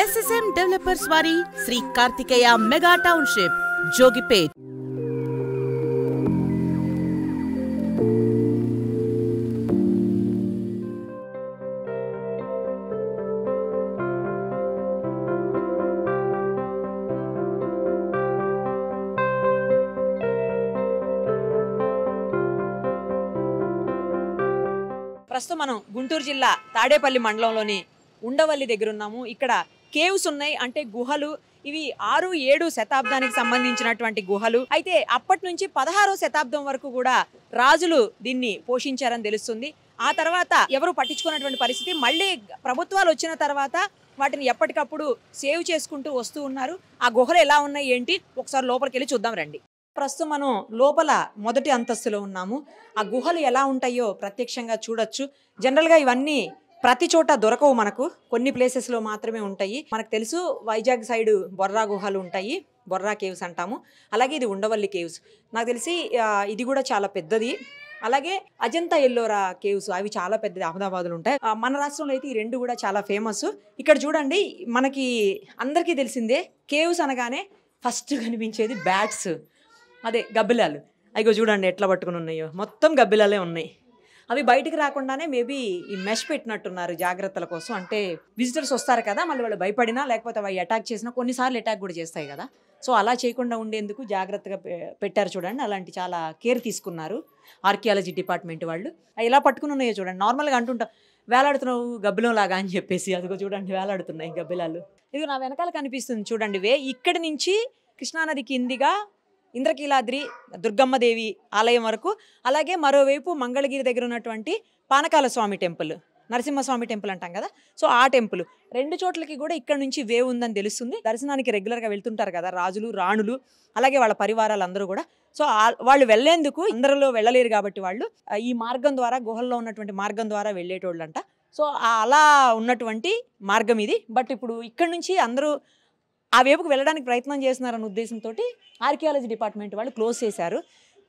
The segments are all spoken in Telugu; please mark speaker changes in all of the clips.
Speaker 1: ఎస్ఎస్ఎం డెవలపర్స్ వారి శ్రీ కార్తికేయ మెగా టౌన్షిప్ జోగిపేట్.
Speaker 2: ప్రస్తుతం మనం గుంటూరు జిల్లా తాడేపల్లి మండలంలోని ఉండవల్లి దగ్గర ఉన్నాము. ఇక్కడ కేవ్స్ ఉన్నాయి. అంటే గుహలు. ఇవి ఆరు ఏడు శతాబ్దానికి సంబంధించినటువంటి గుహలు. అయితే అప్పటి నుంచి పదహారో శతాబ్దం వరకు కూడా రాజులు దీన్ని పోషించారని తెలుస్తుంది. ఆ తర్వాత ఎవరు పట్టించుకున్నటువంటి పరిస్థితి? మళ్ళీ ప్రభుత్వాలు వచ్చిన తర్వాత వాటిని ఎప్పటికప్పుడు సేవ్ చేసుకుంటూ వస్తూ ఉన్నారు. ఆ గుహలు ఎలా ఉన్నాయి ఏంటి? ఒకసారి లోపలికి వెళ్ళి చూద్దాం రండి. ప్రస్తుతం మనం లోపల మొదటి అంతస్తులో ఉన్నాము. ఆ గుహలు ఎలా ఉంటాయో ప్రత్యక్షంగా చూడొచ్చు. జనరల్గా ఇవన్నీ ప్రతి చోట దొరకవు మనకు. కొన్ని ప్లేసెస్లో మాత్రమే ఉంటాయి. మనకు తెలుసు వైజాగ్ సైడ్ బొర్రా గుహలు ఉంటాయి. బొర్రా కేవ్స్ అంటాము. అలాగే ఇది ఉండవల్లి కేవ్స్ నాకు తెలిసి ఇది కూడా చాలా పెద్దది. అలాగే అజంతా ఎల్లోరా కేవ్స్ అవి చాలా పెద్దది. అహ్మదాబాద్లో ఉంటాయి. మన రాష్ట్రంలో అయితే ఈ రెండు కూడా చాలా ఫేమస్ ఇక్కడ చూడండి మనకి అందరికీ తెలిసిందే కేవ్స్ అనగానే ఫస్ట్ కనిపించేది బ్యాట్స్ అదే గబ్బిలాలు. అయ్యో చూడండి ఎట్లా పట్టుకుని ఉన్నాయో. మొత్తం గబ్బిలాలే ఉన్నాయి. అవి బయటికి రాకుండానే మేబీ ఈ మెష్ పెట్టినట్టున్నారు జాగ్రత్తల కోసం. అంటే విజిటర్స్ వస్తారు కదా మళ్ళీ వాళ్ళు భయపడినా లేకపోతే అవి అటాక్ చేసినా కొన్నిసార్లు అటాక్ కూడా చేస్తాయి కదా. సో అలా చేయకుండా ఉండేందుకు జాగ్రత్తగా పె- పెట్టారు చూడండి. అలాంటి చాలా కేర్ తీసుకున్నారు ఆర్కియాలజీ డిపార్ట్మెంట్ వాళ్ళు. అవి ఎలా పట్టుకుని ఉన్నాయో చూడండి. నార్మల్గా అంటుంటాం వేలాడుతున్నావు గబ్బిలం లాగా అని చెప్పేసి. అదిగో చూడండి వేలాడుతున్నాయి గబ్బిలాలు. ఇది నా వెనకాల కనిపిస్తుంది చూడండి వే. ఇక్కడి నుంచి కృష్ణానది కిందిగా ఇంద్రకీలాద్రి దుర్గమ్మదేవి ఆలయం వరకు. అలాగే మరోవైపు మంగళగిరి దగ్గర ఉన్నటువంటి పానకాల స్వామి టెంపుల్ నరసింహస్వామి టెంపుల్ అంటాం కదా. సో ఆ టెంపుల్. రెండు చోట్లకి కూడా ఇక్కడ నుంచి వేవ్ ఉందని తెలుస్తుంది. దర్శనానికి రెగ్యులర్గా వెళ్తుంటారు కదా రాజులు రాణులు అలాగే వాళ్ళ పరివారాలు అందరూ కూడా. సో వాళ్ళు వెళ్ళేందుకు అందరిలో వెళ్ళలేరు కాబట్టి వాళ్ళు ఈ మార్గం ద్వారా గుహల్లో ఉన్నటువంటి మార్గం ద్వారా వెళ్ళేటోళ్ళంట. సో అలా ఉన్నటువంటి మార్గం ఇది. బట్ ఇప్పుడు ఇక్కడ నుంచి అందరూ ఆ వైపుకు వెళ్ళడానికి ప్రయత్నం చేస్తున్నారన్న ఉద్దేశంతో ఆర్కియాలజీ డిపార్ట్మెంట్ వాళ్ళు క్లోజ్ చేశారు.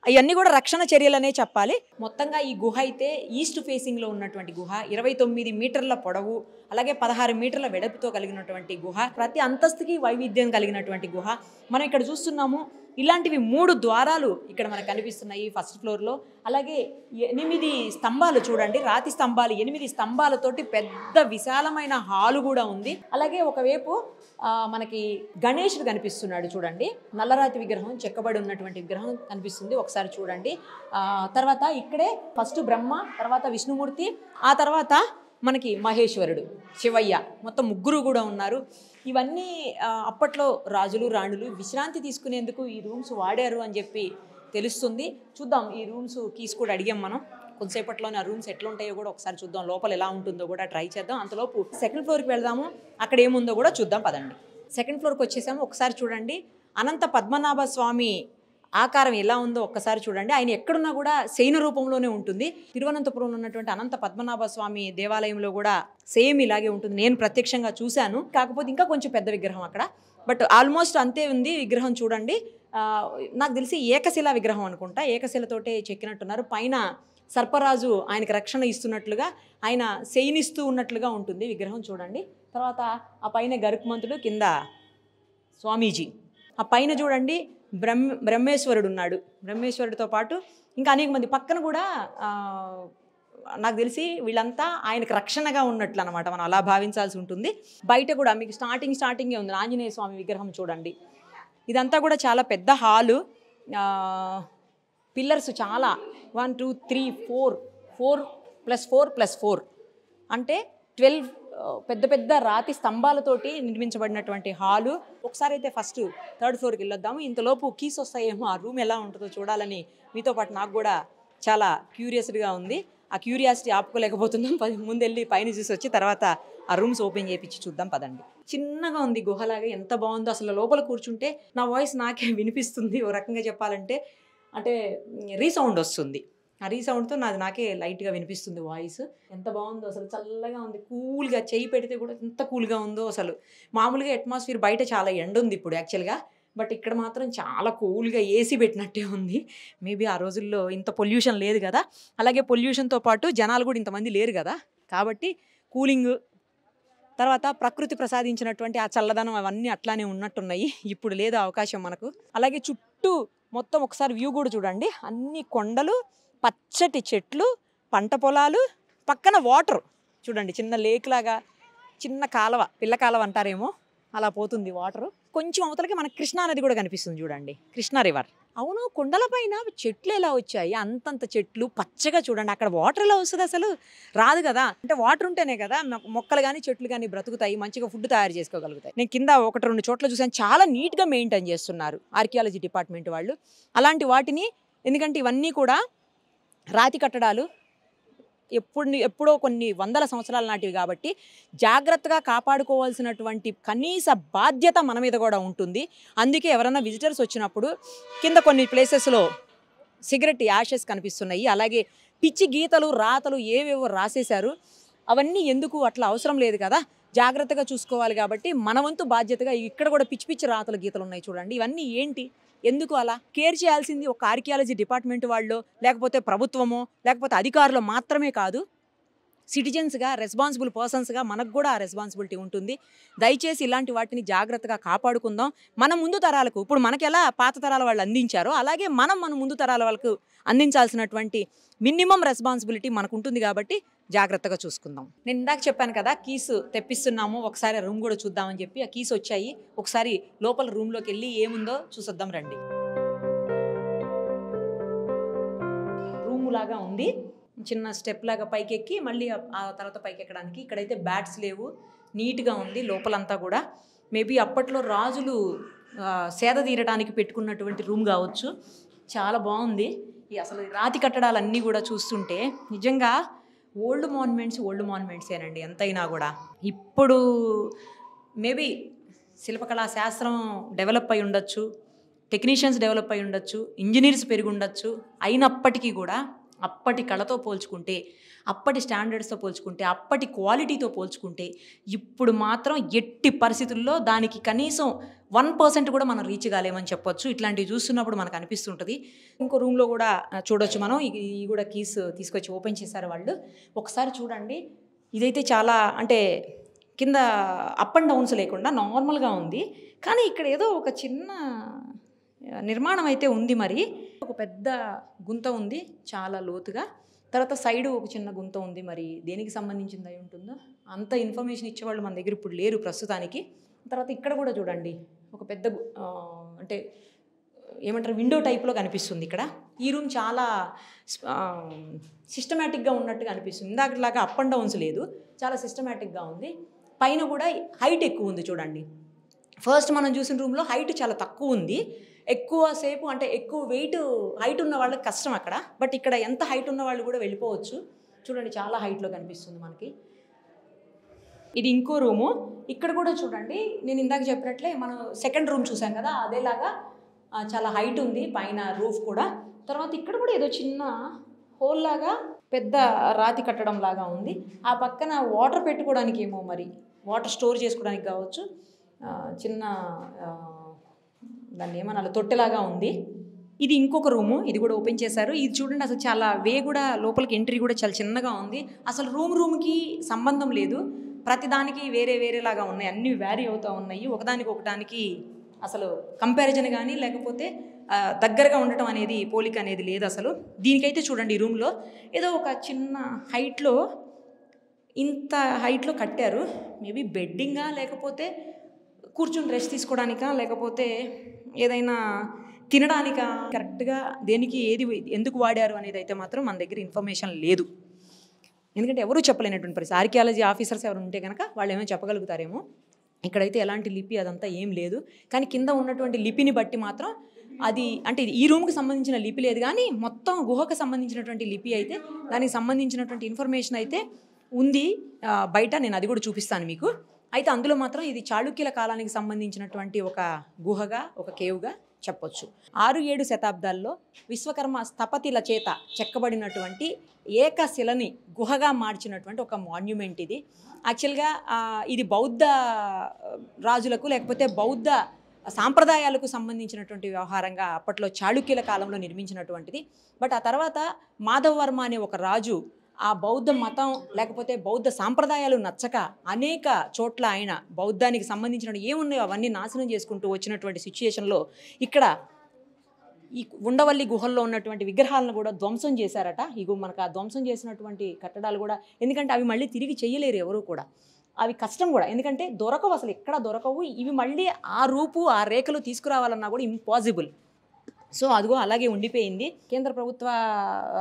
Speaker 2: అవన్నీ కూడా రక్షణ చర్యలనే చెప్పాలి. మొత్తంగా ఈ గుహ అయితే ఈస్ట్ ఫేసింగ్లో ఉన్నటువంటి గుహ ఇరవై తొమ్మిది మీటర్ల పొడవు అలాగే పదహారు మీటర్ల వెడపుతో కలిగినటువంటి గుహ ప్రతి అంతస్తుకి వైవిధ్యం కలిగినటువంటి గుహ. మనం ఇక్కడ చూస్తున్నాము ఇలాంటివి మూడు ద్వారాలు ఇక్కడ మనకు కనిపిస్తున్నాయి ఫస్ట్ ఫ్లోర్లో అలాగే ఎనిమిది స్తంభాలు చూడండి రాతి స్తంభాలు ఎనిమిది స్తంభాలతోటి పెద్ద విశాలమైన హాలు కూడా ఉంది. అలాగే ఒకవైపు మనకి గణేషుడు కనిపిస్తున్నాడు చూడండి. నల్లరాతి విగ్రహం చెక్కబడి ఉన్నటువంటి విగ్రహం కనిపిస్తుంది. ఒకసారి చూడండి. తర్వాత ఇక్కడే ఫస్ట్ బ్రహ్మ తర్వాత విష్ణుమూర్తి ఆ తర్వాత మనకి మహేశ్వరుడు శివయ్య. మొత్తం ముగ్గురు కూడా ఉన్నారు. ఇవన్నీ అప్పట్లో రాజులు రాణులు విశ్రాంతి తీసుకునేందుకు ఈ రూమ్స్ వాడారు అని చెప్పి తెలుస్తుంది. చూద్దాం ఈ రూమ్స్ కీస్ కూడా అడిగాం మనం. కొంతసేపట్లోనే ఆ రూమ్స్ ఎట్లా ఉంటాయో కూడా ఒకసారి చూద్దాం లోపల ఎలా ఉంటుందో కూడా ట్రై చేద్దాం. అంతలోపు సెకండ్ ఫ్లోర్కి వెళ్దాము. అక్కడ ఏముందో కూడా చూద్దాం పదండి. సెకండ్ ఫ్లోర్కి వచ్చేసాము. ఒకసారి చూడండి. అనంత పద్మనాభ స్వామి ఆకారం ఎలా ఉందో ఒక్కసారి చూడండి. ఆయన ఎక్కడున్నా కూడా శయన రూపంలోనే ఉంటుంది. తిరువనంతపురంలో ఉన్నటువంటి అనంత పద్మనాభ స్వామి దేవాలయంలో కూడా సేమ్ ఇలాగే ఉంటుంది. నేను ప్రత్యక్షంగా చూశాను. కాకపోతే ఇంకా కొంచెం పెద్ద విగ్రహం అక్కడ. బట్ ఆల్మోస్ట్ అంతే ఉంది విగ్రహం చూడండి. నాకు తెలిసి ఏకశిల విగ్రహం అనుకుంటా. ఏకశిలతోటే చెక్కినట్టున్నారు. పైన సర్పరాజు ఆయనకు రక్షణ ఇస్తున్నట్లుగా ఆయన శయనిస్తూ ఉన్నట్లుగా ఉంటుంది విగ్రహం చూడండి. తర్వాత ఆ పైన గరుక్మంతుడు కింద స్వామీజీ. ఆ పైన చూడండి బ్రహ్మ బ్రహ్మేశ్వరుడు ఉన్నాడు. బ్రహ్మేశ్వరుడితో పాటు ఇంకా అనేక మంది. పక్కన కూడా నాకు తెలిసి వీళ్ళంతా ఆయనకు రక్షణగా ఉన్నట్లు అనమాట మనం అలా భావించాల్సి ఉంటుంది. బయట కూడా మీకు స్టార్టింగ్ స్టార్టింగే ఉంది. ఆంజనేయ స్వామి విగ్రహం చూడండి. ఇదంతా కూడా చాలా పెద్ద హాలు. పిల్లర్స్ చాలా. One two three four. Four plus four plus four. అంటే ట్వెల్వ్ పెద్ద పెద్ద రాతి స్తంభాలతోటి నిర్మించబడినటువంటి హాలు. ఒకసారి అయితే ఫస్ట్ థర్డ్ ఫ్లోర్కి వెళ్ళొద్దాము. ఇంతలోపు కీస్ వస్తాయేమో ఆ రూమ్ ఎలా ఉంటుందో చూడాలని మీతో పాటు నాకు కూడా చాలా క్యూరియస్గా ఉంది. ఆ క్యూరియాసిటీ ఆపుకోలేకపోతున్నాం. ముందు వెళ్ళి పైన చూసి వచ్చి తర్వాత ఆ రూమ్స్ ఓపెన్ చేయించి చూద్దాం. పదండి. చిన్నగా ఉంది గుహలాగా ఎంత బాగుందో. అసలు లోపల కూర్చుంటే నా వాయిస్ నాకే వినిపిస్తుంది ఓ రకంగా చెప్పాలంటే. అంటే రీసౌండ్ వస్తుంది. ఆ రీసౌండ్తో నాది నాకే లైట్గా వినిపిస్తుంది వాయిస్. ఎంత బాగుందో అసలు చల్లగా ఉంది. కూల్గా చేయి పెడితే కూడా ఎంత కూల్గా ఉందో అసలు. మామూలుగా అట్మాస్ఫియర్ బయట చాలా ఎండ ఉంది ఇప్పుడు యాక్చువల్గా. బట్ ఇక్కడ మాత్రం చాలా కూల్గా ఏసీ పెట్టినట్టే ఉంది. మేబీ ఆ రోజుల్లో ఇంత పొల్యూషన్ లేదు కదా. అలాగే పొల్యూషన్తో పాటు జనాలు కూడా ఇంతమంది లేరు కదా. కాబట్టి కూలింగ్ తర్వాత ప్రకృతి ప్రసాదించినటువంటి ఆ చల్లదనం అవన్నీ అట్లానే ఉన్నట్టున్నాయి. ఇప్పుడు లేదు అవకాశం మనకు. అలాగే చుట్టూ మొత్తం ఒకసారి వ్యూ కూడా చూడండి. అన్ని కొండలు పచ్చటి చెట్లు పంట పొలాలు పక్కన వాటర్. చూడండి చిన్న లేక్ లాగా చిన్న కాలవ పిల్ల కాలవ అంటారేమో అలా పోతుంది వాటరు. కొంచెం అవతలకి మనకి కృష్ణా నది కూడా కనిపిస్తుంది చూడండి. కృష్ణా రివర్. అవును కొండలపైన చెట్లు ఎలా వచ్చాయి? అంతంత చెట్లు పచ్చగా చూడండి. అక్కడ వాటర్ ఎలా వస్తుంది అసలు? రాదు కదా. అంటే వాటర్ ఉంటేనే కదా మొక్కలు కానీ చెట్లు కానీ బ్రతుకుతాయి మంచిగా ఫుడ్ తయారు చేసుకోగలుగుతాయి. నేను కింద ఒకటి రెండు చోట్ల చూసాను చాలా నీట్గా మెయింటైన్ చేస్తున్నారు ఆర్కియాలజీ డిపార్ట్మెంట్ వాళ్ళు. అలాంటి వాటిని ఎందుకంటే ఇవన్నీ కూడా రాతి కట్టడాలు ఎప్పుడు ఎప్పుడో కొన్ని వందల సంవత్సరాల నాటివి కాబట్టి జాగ్రత్తగా కాపాడుకోవాల్సినటువంటి కనీస బాధ్యత మన మీద కూడా ఉంటుంది. అందుకే ఎవరైనా విజిటర్స్ వచ్చినప్పుడు కింద కొన్ని ప్లేసెస్లో సిగరెట్ యాషెస్ కనిపిస్తున్నాయి. అలాగే పిచ్చి గీతలు రాతలు ఏవేవో రాసేశారు. అవన్నీ ఎందుకు అట్లా అవసరం లేదు కదా? జాగ్రత్తగా చూసుకోవాలి కాబట్టి మన వంతు బాధ్యతగా ఇక్కడ కూడా పిచ్చి పిచ్చి రాతలు గీతలు ఉన్నాయి చూడండి. ఇవన్నీ ఏంటి? ఎందుకు అలా? కేర్ చేయాల్సింది ఒక ఆర్కియాలజీ డిపార్ట్మెంట్ వాళ్ళు లేకపోతే ప్రభుత్వమో లేకపోతే అధికారులు మాత్రమే కాదు. సిటిజన్స్గా రెస్పాన్సిబుల్ పర్సన్స్గా మనకు కూడా ఆ రెస్పాన్సిబిలిటీ ఉంటుంది. దయచేసి ఇలాంటి వాటిని జాగ్రత్తగా కాపాడుకుందాం. మన ముందు తరాలకు ఇప్పుడు మనకి ఎలా పాత తరాల వాళ్ళు అందించారో అలాగే మనం మన ముందు తరాల వాళ్ళకు అందించాల్సినటువంటి మినిమం రెస్పాన్సిబిలిటీ మనకు ఉంటుంది కాబట్టి జాగ్రత్తగా చూసుకుందాం. నేను ఇందాక చెప్పాను కదా కీస్ తెప్పిస్తున్నాము ఒకసారి రూమ్ కూడా చూద్దామని చెప్పి ఆ కీస్ వచ్చాయి. ఒకసారి లోపల రూమ్లోకి వెళ్ళి ఏముందో చూసొద్దాం రండి. రూమ్ లాగా ఉంది. చిన్న స్టెప్ లాగా పైకి ఎక్కి మళ్ళీ ఆ- తర్వాత పైకి ఎక్కడానికి ఇక్కడైతే బ్యాట్స్ లేవు. నీట్గా ఉంది లోపలంతా కూడా. మేబీ అప్పట్లో రాజులు సేద తీరడానికి పెట్టుకున్నటువంటి రూమ్ కావచ్చు. చాలా బాగుంది. అసలు రాతి కట్టడాలన్నీ కూడా చూస్తుంటే నిజంగా ఓల్డ్ మాన్యుమెంట్స్ ఓల్డ్ మాన్యుమెంట్సేనండి ఎంతైనా కూడా. ఇప్పుడు మేబీ శిల్పకళా శాస్త్రం డెవలప్ అయి ఉండొచ్చు టెక్నీషియన్స్ డెవలప్ అయి ఉండొచ్చు ఇంజనీర్స్ పెరిగి ఉండొచ్చు అయినప్పటికీ కూడా అప్పటి కళతో పోల్చుకుంటే అప్పటి స్టాండర్డ్స్తో పోల్చుకుంటే అప్పటి క్వాలిటీతో పోల్చుకుంటే ఇప్పుడు మాత్రం ఎట్టి పరిస్థితుల్లో దానికి కనీసం వన్ పర్సెంట్ కూడా మనం రీచ్ కాలేమని చెప్పొచ్చు. ఇట్లాంటివి చూస్తున్నప్పుడు మనకు అనిపిస్తుంటుంది. ఇంకో రూమ్లో కూడా చూడొచ్చు మనం. ఈ కూడా కీస్ తీసుకొచ్చి ఓపెన్ చేశారు వాళ్ళు. ఒకసారి చూడండి. ఇదైతే చాలా అంటే కింద అప్ అండ్ డౌన్స్ లేకుండా నార్మల్గా ఉంది. కానీ ఇక్కడ ఏదో ఒక చిన్న నిర్మాణం అయితే ఉంది మరి. ఒక పెద్ద గుంత ఉంది చాలా లోతుగా. తర్వాత సైడ్ ఒక చిన్న గుంత ఉంది మరి. దేనికి సంబంధించింది అయి ఉంటుందో? అంత ఇన్ఫర్మేషన్ ఇచ్చేవాళ్ళు మన దగ్గర ఇప్పుడు లేరు ప్రస్తుతానికి. తర్వాత ఇక్కడ కూడా చూడండి. ఒక పెద్ద అంటే ఏమంటారు విండో టైప్లో కనిపిస్తుంది ఇక్కడ. ఈ రూమ్ చాలా సిస్టమేటిక్గా ఉన్నట్టుగా అనిపిస్తుంది. ఇందాకలాగా అప్ అండ్ డౌన్స్ లేదు. చాలా సిస్టమేటిక్గా ఉంది. పైన కూడా హైట్ ఎక్కువ ఉంది చూడండి. ఫస్ట్ మనం చూసిన రూమ్లో హైట్ చాలా తక్కువ ఉంది. ఎక్కువ సేపు అంటే ఎక్కువ వెయిట్ హైట్ ఉన్న వాళ్ళకి కష్టం అక్కడ. బట్ ఇక్కడ ఎంత హైట్ ఉన్న వాళ్ళు కూడా వెళ్ళిపోవచ్చు. చూడండి చాలా హైట్లో కనిపిస్తుంది మనకి. ఇది ఇంకో రూము ఇక్కడ కూడా చూడండి నేను ఇందాక చెప్పినట్లే మనం సెకండ్ రూమ్ చూసాం కదా అదేలాగా చాలా హైట్ ఉంది పైన రూఫ్ కూడా. తర్వాత ఇక్కడ కూడా ఏదో చిన్న హోల్ లాగా పెద్ద రాతి కట్టడం లాగా ఉంది. ఆ పక్కన వాటర్ పెట్టుకోవడానికి ఏమో మరి వాటర్ స్టోర్ చేసుకోవడానికి కావచ్చు. చిన్న దాన్ని ఏమన్నా తొట్టెలాగా ఉంది. ఇది ఇంకొక రూము ఇది కూడా ఓపెన్ చేశారు. ఇది చూడండి అసలు చాలా వే కూడా లోపలికి ఎంట్రీ కూడా చాలా చిన్నగా ఉంది. అసలు రూమ్ రూమ్కి సంబంధం లేదు. ప్రతిదానికి వేరే వేరేలాగా ఉన్నాయి. అన్నీ వ్యారీ అవుతూ ఉన్నాయి. ఒకదానికి ఒకటానికి అసలు కంపారిజన్ కానీ లేకపోతే దగ్గరగా ఉండటం అనేది పోలిక అనేది లేదు అసలు. దీనికైతే చూడండి ఈ రూమ్లో. ఏదో ఒక చిన్న హైట్లో ఇంత హైట్లో కట్టారు. మేబీ బెడ్డింగా లేకపోతే కూర్చుని రెస్ట్ తీసుకోవడానికా? లేకపోతే ఏదైనా తినడానికా? కరెక్ట్గా దేనికి ఏది ఎందుకు వాడారు అనేది అయితే మాత్రం మన దగ్గర ఇన్ఫర్మేషన్ లేదు. ఎందుకంటే ఎవరూ చెప్పలేనటువంటి పరిస్థితి. ఆర్కియాలజీ ఆఫీసర్స్ ఎవరు ఉంటే కనుక వాళ్ళు ఏమైనా చెప్పగలుగుతారేమో. ఇక్కడైతే ఎలాంటి లిపి అదంతా ఏం లేదు. కానీ కింద ఉన్నటువంటి లిపిని బట్టి మాత్రం అది అంటే ఈ రూమ్కి సంబంధించిన లిపి లేదు. కానీ మొత్తం గుహకు సంబంధించినటువంటి లిపి అయితే దానికి సంబంధించినటువంటి ఇన్ఫర్మేషన్ అయితే ఉంది. బయట నేను అది కూడా చూపిస్తాను మీకు. అయితే అందులో మాత్రం ఇది చాళుక్యుల కాలానికి సంబంధించినటువంటి ఒక గుహగా ఒక కేవ్గా చెప్పొచ్చు. ఆరు ఏడు శతాబ్దాల్లో విశ్వకర్మ స్థపతిల చేత చెక్కబడినటువంటి ఏకశిలని గుహగా మార్చినటువంటి ఒక మాన్యుమెంట్ ఇది. యాక్చువల్గా ఇది బౌద్ధ రాజులకు లేకపోతే బౌద్ధ సాంప్రదాయాలకు సంబంధించినటువంటి వ్యవహారంగా అప్పట్లో చాళుక్యుల కాలంలో నిర్మించినటువంటిది. బట్ ఆ తర్వాత మాధవ వర్మ అనే ఒక రాజు ఆ బౌద్ధ మతం లేకపోతే బౌద్ధ సాంప్రదాయాలు నచ్చక అనేక చోట్ల ఆయన బౌద్ధానికి సంబంధించిన ఏమున్నాయో అవన్నీ నాశనం చేసుకుంటూ వచ్చినటువంటి సిచ్యుయేషన్లో ఇక్కడ ఈ ఉండవల్లి గుహల్లో ఉన్నటువంటి విగ్రహాలను కూడా ధ్వంసం చేశారట. ఇగో మనకు ఆ ధ్వంసం చేసినటువంటి కట్టడాలు కూడా ఎందుకంటే అవి మళ్ళీ తిరిగి చేయలేరు ఎవరు కూడా. అవి కష్టం కూడా. ఎందుకంటే దొరకవు అసలు. ఎక్కడ దొరకవు? ఇవి మళ్ళీ ఆ రూపు ఆ రేఖలు తీసుకురావాలన్నా కూడా ఇంపాసిబుల్ సో అదిగో అలాగే ఉండిపోయింది. కేంద్ర ప్రభుత్వ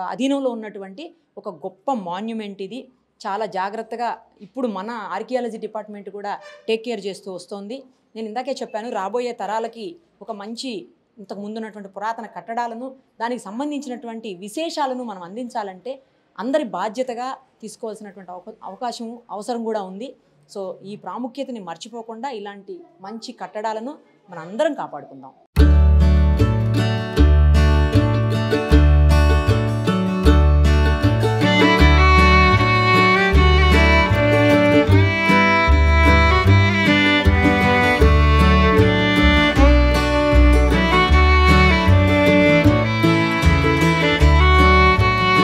Speaker 2: అధీనంలో ఉన్నటువంటి ఒక గొప్ప మాన్యుమెంట్ ఇది. చాలా జాగ్రత్తగా ఇప్పుడు మన ఆర్కియాలజీ డిపార్ట్మెంట్ కూడా టేక్ కేర్ చేస్తూ వస్తోంది. నేను ఇందాకే చెప్పాను రాబోయే తరాలకి ఒక మంచి ఇంతకు ముందున్నటువంటి పురాతన కట్టడాలను దానికి సంబంధించినటువంటి విశేషాలను మనం అందించాలంటే అందరి బాధ్యతగా తీసుకోవాల్సినటువంటి అవకా- అవకాశం అవసరం కూడా ఉంది. సో ఈ ప్రాముఖ్యతని మర్చిపోకుండా ఇలాంటి మంచి కట్టడాలను మనం అందరం కాపాడుకుందాం.